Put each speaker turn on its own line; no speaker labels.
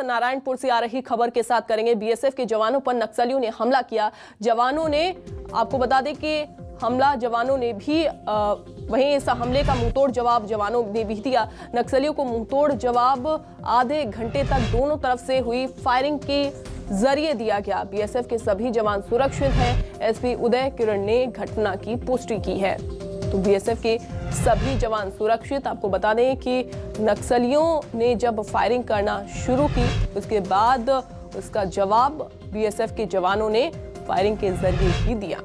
नारायणपुर से आ रही खबर के साथ करेंगे बीएसएफ के जवानों पर नक्सलियों ने हमला किया। जवानों ने आपको बता दें कि हमला जवानों ने भी आ, वहीं इस हमले का मुंहतोड़ जवाब जवानों ने भी दिया। नक्सलियों को मुंहतोड़ जवाब आधे घंटे तक दोनों तरफ़ से हुई फायरिंग के ज़रिए दिया गया। बीएसएफ के सभी जवान सुरक्षित हैं। एसपी उदय किरण ने घटना की पुष्टि की है। बीएसएफ के सभी जवान सुरक्षित। आपको बता दें कि नक्सलियों ने जब फायरिंग करना शुरू की, उसके बाद उसका जवाब बीएसएफ के जवानों ने फायरिंग के ज़रिए ही दिया।